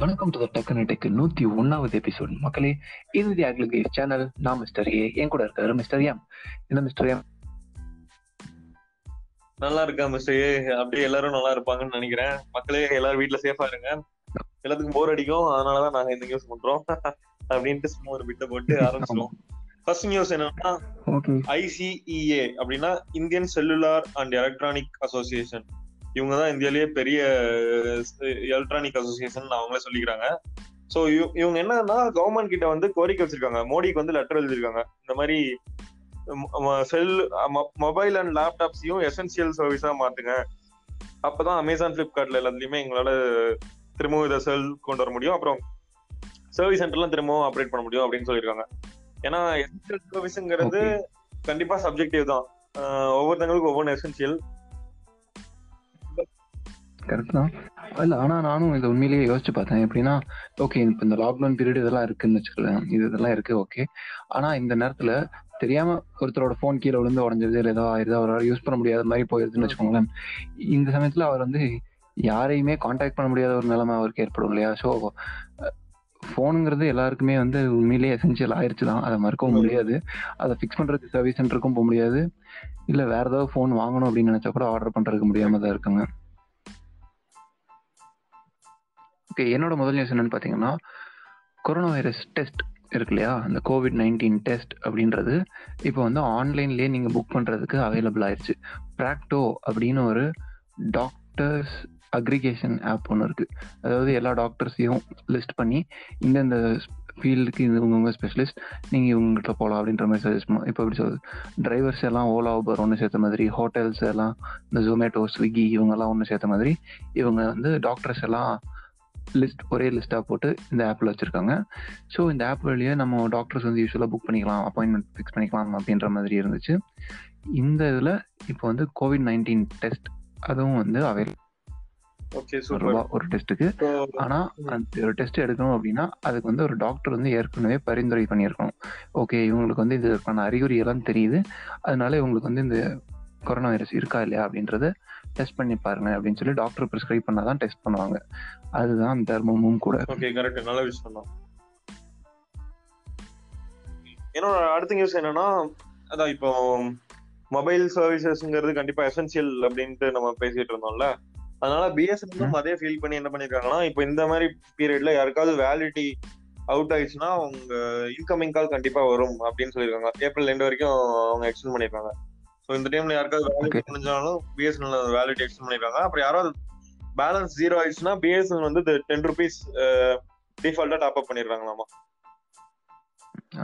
Welcome to Deccan tech நூத்தி ஒன்னாவது episode மக்களே இது தி அக்லிகேட் சேனல் நான் மிஸ்டர் ஏ என் கூட இருக்காரு மிஸ்டர் எம் இந்த மிஸ்டர் எம் நல்லா இருக்கா மிஸ்டர் ஏ அப்படியே எல்லாரும் நல்லா இருப்பாங்கன்னு நினைக்கிறேன். மக்களே எல்லாரும் வீட்ல சேஃபா இருங்க. எல்லாத்துக்கும் போர் அடிக்கும். அதனாலதான் நாங்க இந்த நியூஸ் பண்றோம். அப்படின்ட்டு சும்மா ஒரு பிட்ட போட்டு ஆரம்பிச்சிடும் ஃபர்ஸ்ட் நியூஸ் என்னன்னா ஐசிஇஏ அப்படின்னா Indian Cellular and Electronic Association இவங்க தான் இந்தியாலேயே பெரிய எலக்ட்ரானிக் அசோசியேஷன் அவங்களே சொல்லிக்கிறாங்க. ஸோ இவங்க என்னன்னா கவர்மெண்ட் கிட்ட வந்து கோரிக்கை வச்சிருக்காங்க. மோடிக்கு வந்து லெட்டர் எழுதிருக்காங்க இந்த மாதிரி செல் மொபைல் அண்ட் லேப்டாப்ஸையும் எசென்சியல் சர்வீஸா மாத்துங்க. அப்பதான் அமேசான் பிளிப்கார்ட்ல எல்லாத்துலயுமே எங்களால திரும்பவும் இதை செல் கொண்டு வர முடியும். அப்புறம் சர்வீஸ் சென்டர்லாம் திரும்பவும் ஆப்ரேட் பண்ண முடியும் அப்படின்னு சொல்லியிருக்காங்க. ஏன்னா எசென்சியல் சர்வீஸ்ங்கிறது கண்டிப்பா சப்ஜெக்டிவ் தான். ஒவ்வொருத்தங்களுக்கும் ஒவ்வொன்று எசென்சியல் கரெக்ட் தான். இல்ல ஆனா நானும் இதை உண்மையிலேயே யோசிச்சு பார்த்தேன். எப்படின்னா ஓகே இப்போ இந்த லாக்டவுன் பீரியட் இதெல்லாம் இருக்குன்னு வச்சுக்கலாம் இது இதெல்லாம் இருக்கு ஓகே ஆனா இந்த நேரத்துல தெரியாம ஒருத்தரோட ஃபோன் கீழே விழுந்து உடஞ்சிருது இல்லை ஏதோ ஆயிருது அவரால் யூஸ் பண்ண முடியாத மாதிரி போயிருதுன்னு வச்சுக்கோங்களேன். இந்த சமயத்துல அவர் வந்து யாரையுமே காண்டாக்ட் பண்ண முடியாத ஒரு நிலைமை அவருக்கு ஏற்படும் இல்லையா? ஸோ ஃபோனுங்கிறது எல்லாருக்குமே வந்து உண்மையிலேயே எசென்சியல் ஆயிடுச்சு தான். அதை மறுக்கவும் முடியாது. அதை ஃபிக்ஸ் பண்றதுக்கு சர்வீஸ் சென்டருக்கும் போக முடியாது. இல்ல வேற ஏதாவது ஃபோன் வாங்கணும் அப்படின்னு நினைச்சா கூட ஆர்டர் பண்றதுக்கு முடியாம தான் இருக்குங்க. ஓகே என்னோட முதல் நியூஸ் என்னன்னு பார்த்தீங்கன்னா கொரோனா வைரஸ் டெஸ்ட் இருக்கு இல்லையா? அந்த கோவிட் நைன்டீன் டெஸ்ட் அப்படின்றது இப்போ வந்து ஆன்லைன்லேயே நீங்கள் புக் பண்ணுறதுக்கு அவைலபிள் ஆயிடுச்சு ப்ராக்டோ அப்படின்னு ஒரு டாக்டர்ஸ் அக்ரிகேஷன் ஆப் ஒன்று இருக்குது அதாவது எல்லா டாக்டர்ஸையும் லிஸ்ட் பண்ணி இந்தந்த ஃபீல்டுக்கு இது உங்க ஸ்பெஷலிஸ்ட் நீங்கள் இவங்ககிட்ட போகலாம் அப்படின்ற மாதிரி சஜஸ்ட் பண்ணுவோம் இப்போ எப்படி சொல்றது? டிரைவர்ஸ் எல்லாம் ஓலா ஊபர் ஒன்று சேர்த்த மாதிரி ஹோட்டல்ஸ் எல்லாம் இந்த ஜொமேட்டோ ஸ்விக்கி இவங்கெல்லாம் ஒன்று சேர்த்த மாதிரி இவங்க வந்து டாக்டர்ஸ் எல்லாம் லிஸ்ட் ஒரே லிஸ்ட்டாக போட்டு இந்த ஆப்பில் வச்சுருக்காங்க. ஸோ இந்த ஆப் வழியாக நம்ம டாக்டர்ஸ் வந்து யூஸ்வலாக புக் பண்ணிக்கலாம் அப்பாயின்மெண்ட் ஃபிக்ஸ் பண்ணிக்கலாம் அப்படின்ற மாதிரி இருந்துச்சு. இந்த இதில் இப்போ வந்து கோவிட் நைன்டீன் டெஸ்ட் அதுவும் வந்து அவைலபிள் ரூபா ஒரு டெஸ்ட்டுக்கு ஆனால் அந்த ஒரு டெஸ்ட் எடுக்கணும் அப்படின்னா அதுக்கு வந்து ஒரு டாக்டர் வந்து ஏற்கனவே பரிந்துரை பண்ணியிருக்கணும். ஓகே இவங்களுக்கு வந்து இதுக்கான அறிகுறி எல்லாம் தெரியுது. அதனால இவங்களுக்கு வந்து இந்த கொரோனா வைரஸ் இருக்கா இல்லையா அப்படின்றத டெஸ்ட் பண்ணி பாருங்க அப்படின்னு சொல்லி டாக்டர் ப்ரிஸ்கிரைப் பண்ணாதான் டெஸ்ட் பண்ணுவாங்க. அதுதான் தர்மமும் கூட. ஓகே கரெக்ட் நல்ல விஷயம் தான். என்னோட அடுத்த நியூஸ் என்னன்னா அதான் இப்போ மொபைல் சர்வீசஸ்ங்கிறது கண்டிப்பா எசென்சியல் அப்படின்ட்டு நம்ம பேசிட்டு இருந்தோம்ல. அதனால பிஎஸ்என்எல்லும் அதே ஃபீல் பண்ணி என்ன பண்ணிருக்காங்கன்னா இப்போ இந்த மாதிரி பீரியட்ல யாருக்காவது வேலிடிட்டி அவுட் ஆயிடுச்சுன்னா அவங்க இன்கமிங் கால் கண்டிப்பா வரும் அப்படின்னு சொல்லியிருக்காங்க. ஏப்ரல் ரெண்டு வரைக்கும் அவங்க எக்ஸ்டெண்ட் பண்ணிருக்காங்க. ஸோ இந்த டைம்ல யாருக்காவது வேலிடி முடிஞ்சாலும் பிஎஸ்என்எல் வேலிடி எக்ஸ்டெண்ட் பண்ணிருக்காங்க. அப்புறம் யாராவது பேலன்ஸ் ஜீரோ ஆயிடுச்சுன்னா பிஎஸ்என்எல் வந்து டென் ருபீஸ் டிஃபால்ட்டா டாப் அப் பண்ணிடுறாங்களாமா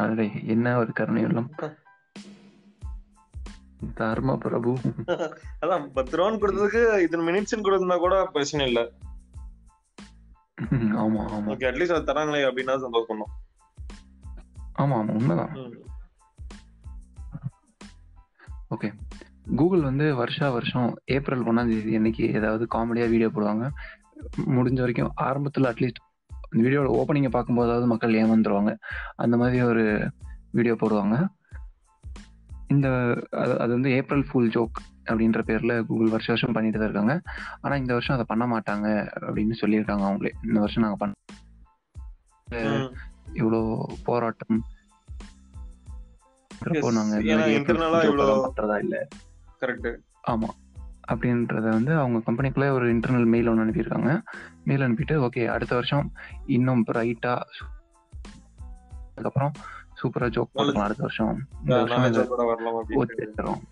அடே என்ன ஒரு கருணை உள்ளம் தர்ம பிரபு. அதான் பத்து ரூபான்னு கொடுத்ததுக்கு இத்தனை மினிட்ஸ் கொடுத்தா கூட பிரச்சனை இல்ல. ஆமா ஆமா. ஓகே அட்லீஸ்ட் அது தராங்களே அப்படின்னா சந்தோஷம் பண்ணோம் ஆமா ஆமா உண்மைதான். ஓகே கூகுள் வந்து வருஷா வருஷம் ஏப்ரல் ஒன்னாம் தேதி அன்னைக்கு ஏதாவது காமெடியா வீடியோ போடுவாங்க. முடிஞ்ச வரைக்கும் ஆரம்பத்துல அட்லீஸ்ட் இந்த வீடியோட ஓப்பனிங்கை பார்க்கும்போதாவது மக்கள் ஏமாந்துருவாங்க. அந்த மாதிரி ஒரு வீடியோ போடுவாங்க. இந்த அது அது வந்து ஏப்ரல் ஃபுல் ஜோக் அப்படின்ற பேர்ல கூகுள் வருஷ வருஷம் பண்ணிட்டு தான் இருக்காங்க. ஆனா இந்த வருஷம் அதை பண்ண மாட்டாங்க அப்படின்னு சொல்லியிருக்காங்க அவங்களே. இந்த வருஷம் நாங்க பண்ண இவ்வளோ போராட்டம் பண்றதா இல்ல. கரெக்ட் ஆமா. அப்படின்றத வந்து அவங்க கம்பெனிக்குள்ள ஒரு இன்டர்னல் மெயில் ஒன்று அனுப்பியிருக்காங்க. மெயில் அனுப்பிட்டு ஓகே அடுத்த வருஷம் இன்னும் பிரைட்டா அதுக்கப்புறம் சூப்பரா ஜோக் போட்டுக்கலாம் அடுத்த வருஷம் இந்த வருஷம்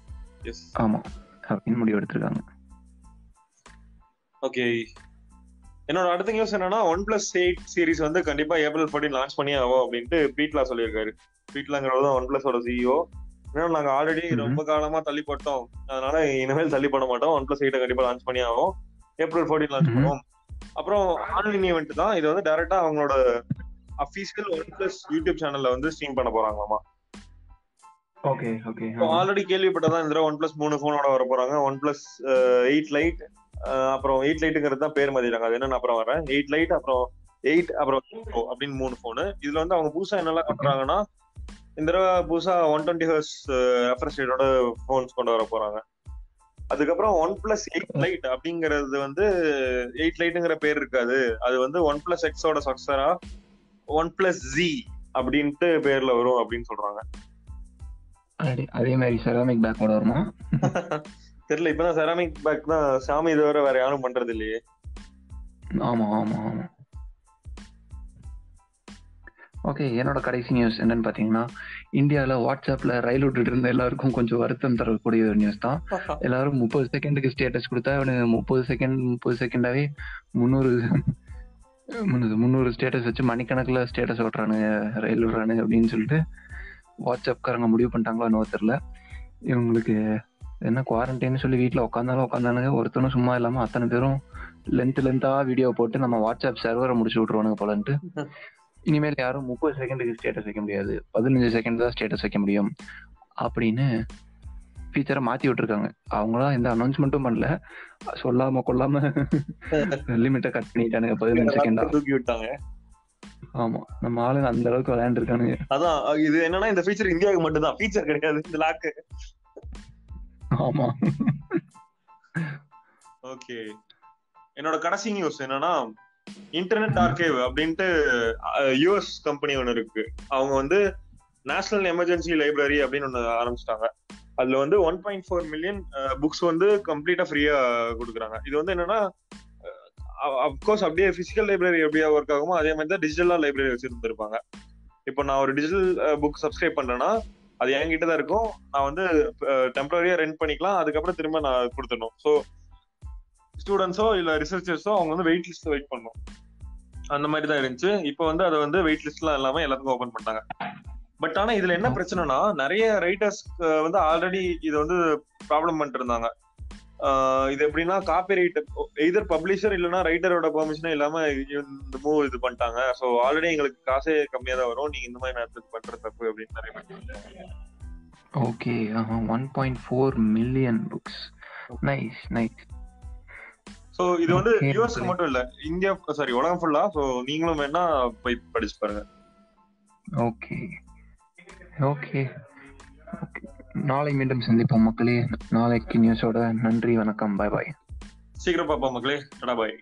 ஆமா. அப்படின்னு முடிவு எடுத்திருக்காங்க. ஓகே என்னோட அடுத்த நியூஸ் என்னன்னா ஒன் பிளஸ் எயிட் சீரிஸ் வந்து கண்டிப்பா ஏப்ரல் ஃபோர்டீன் லான்ச் பண்ணி ஆகும் அப்படின்ட்டு பீட்லா சொல்லியிருக்காரு. பீட்லாங்கிறவர் தான் ஒன் பிளஸோட சிஇஓ ஏன்னா நாங்க ஆல்ரெடி ரொம்ப காலமா தள்ளி போட்டோம். அதனால இனிமேல் தள்ளி பண்ண மாட்டோம். ஒன் பிளஸ் எயிட்ட கண்டிப்பா லான்ச் பண்ணி ஆகும் ஏப்ரல் ஃபோர்டீன் லான்ச் பண்ணுவோம். அப்புறம் ஆன்லைன் ஈவெண்ட் தான். இது வந்து டைரக்டா அவங்களோட அபிஷியல் ஒன் பிளஸ் யூடியூப் சேனல்ல வந்து ஸ்ட்ரீம் பண்ண போறாங்களாமா. ஓகே ஓகே ஆல்ரெடி கேள்விப்பட்டதான் இந்த ஒன் பிளஸ் மூணு போனோட வர போறாங்க ஒன் பிளஸ் எயிட் லைட் அப்புறம் எயிட் லைட்டுங்கிறது தான் பேர் மாத்திட்டாங்க. அது என்னன்னு அப்புறம் வரேன் எயிட் லைட் அப்புறம் எயிட் அப்புறம் அப்படின்னு மூணு போனு இதுல வந்து அவங்க புதுசா என்னெல்லாம் பண்றாங்கன்னா இந்த தடவை புதுசா ஒன் டுவெண்ட்டி ஹர்ஸ் ரெஃப்ரெஷ் ரேட்டோட போன்ஸ் கொண்டு வர போறாங்க. அதுக்கப்புறம் ஒன் பிளஸ் எயிட் லைட் அப்படிங்கறது வந்து எயிட் லைட்டுங்கிற பேர் இருக்காது. அது வந்து ஒன் பிளஸ் எக்ஸோட சக்சரா ஒன் பிளஸ் ஜி அப்படின்ட்டு பேர்ல வரும் அப்படின்னு சொல்றாங்க. அதே- அதே மாதிரி செராமிக் பேக்கோட வருமா? தெரியல இப்பதான் செராமிக் பேக் தான் சாமி தவிர வேற யாரும் பண்றது இல்லையே. ஆமா ஆமா ஆமா. ஓகே என்னோட கடைசி நியூஸ் என்னன்னு பாத்தீங்கன்னா இந்தியாவில் வாட்ஸ்அப்ல ரயில் விட்டுட்டு இருந்த எல்லாருக்கும் கொஞ்சம் வருத்தம் தரக்கூடிய ஒரு நியூஸ் தான். எல்லாரும் முப்பது செகண்டுக்கு ஸ்டேட்டஸ் கொடுத்தா அவனுக்கு முப்பது செகண்ட் முப்பது செகண்டாவே முந்நூறு முந்நூறு ஸ்டேட்டஸ் வச்சு மணிக்கணக்கில் ஸ்டேட்டஸ் ஓட்டுறானுங்க ரயில் விடுறானுங்க அப்படின்னு சொல்லிட்டு வாட்ஸ்அப்காரங்க முடிவு பண்ணிட்டாங்களோ என்னவோ தெரில இவங்களுக்கு என்ன குவாரண்டைன்னு சொல்லி வீட்டில் உட்காந்தாலும் உட்காந்தானுங்க ஒருத்தனும் சும்மா இல்லாமல் அத்தனை பேரும் லென்த் லென்த்தாக வீடியோ போட்டு நம்ம வாட்ஸ்அப் சர்வரை முடிச்சு விட்ருவானுங்க போலன்ட்டு. இனிமேல் யாரும் முப்பது செகண்டுக்கு ஸ்டேட்டஸ் வைக்க முடியாது. பதினஞ்சு செகண்ட் தான் ஸ்டேட்டஸ் வைக்க முடியும். அப்படின்னு ஃபீச்சரை மாத்தி விட்டுருக்காங்க. அவங்களா எந்த அனௌன்ஸ்மெண்ட்டும் பண்ணல. சொல்லாம கொள்ளாம லிமிட்டை கட் பண்ணிட்டானுங்க பதினஞ்சு செகண்டா தூக்கி விட்டாங்க. ஆமா. நம்ம ஆளுங்க அந்த அளவுக்கு விளையாண்டுருக்கானுங்க. அதான் இது என்னன்னா இந்த ஃபீச்சர் இந்தியாவுக்கு மட்டும்தான். ஃபீச்சர் கிடையாது. இந்த லாக்கு ஆமா. ஓகே. என்னோட கடைசி நியூஸ் என்னன்னா இன்டர்நெட் ஆர்கைவ் அப்படின்ட்டு யூஎஸ் கம்பெனி ஒன்று இருக்கு. அவங்க வந்து நேஷனல் எமர்ஜென்சி லைப்ரரி அப்படின்னு ஒன்று ஆரம்பிச்சிட்டாங்க. அதுல வந்து one point four million books வந்து கம்ப்ளீட்டா ஃப்ரீயா கொடுக்குறாங்க. இது வந்து என்னன்னா அப்கோர்ஸ் அப்படியே பிசிக்கல் லைப்ரரி எப்படியா ஒர்க் ஆகுமோ அதே மாதிரி தான் டிஜிட்டலா லைப்ரரி வச்சிருந்துருப்பாங்க. இப்போ நான் ஒரு டிஜிட்டல் புக் சப்ஸ்கிரைப் பண்றேன்னா அது என்கிட்ட தான் இருக்கும். நான் வந்து டெம்பரரியா ரெண்ட் பண்ணிக்கலாம். அதுக்கப்புறம் திரும்ப நான் கொடுத்துடணும். ஸோ ஸ்டூடெண்ட்ஸோ இல்ல ரிசர்ச்சர்ஸோ அவங்க வந்து வெயிட் லிஸ்ட் வெயிட் பண்ணணும். அந்த மாதிரி தான் இருந்துச்சு. இப்போ வந்து அதை வந்து வெயிட் லிஸ்ட்லாம் இல்லாம எல்லாத்துக்கும் ஓபன் பண்ணிட்டாங்க. பட் ஆனா இதுல என்ன பிரச்சனைனா நிறைய ரைட்டர்ஸ் வந்து ஆல்ரெடி இது வந்து ப்ராப்ளம் பண்ணிட்டு இருந்தாங்க. இது எப்படின்னா காப்பி ரைட் எதர் பப்ளிஷர் இல்லைன்னா ரைட்டரோட பெர்மிஷனே இல்லாம இந்த மூவ் இது பண்ணிட்டாங்க. ஸோ ஆல்ரெடி எங்களுக்கு காசே கம்மியா தான் வரும். நீங்க இந்த மாதிரி நேரத்துக்கு பண்ற தப்பு அப்படின்னு நிறைய பேர். Okay one point four million books nice nice so இது வந்து. யூஎஸ்க்கு மட்டும் இல்ல இந்தியா சாரி உலகம் ஃபுல்லா சோ நீங்களும் வேணா போய் படிச்சு பாருங்க. ஓகே ஓகே நாளை மீண்டும் சந்திப்போம் மக்களே. நாளைக்கு நியூஸோட நன்றி வணக்கம் பாய் பாய் சீக்கிரம் பாப்பா மக்களே. டடா பாய்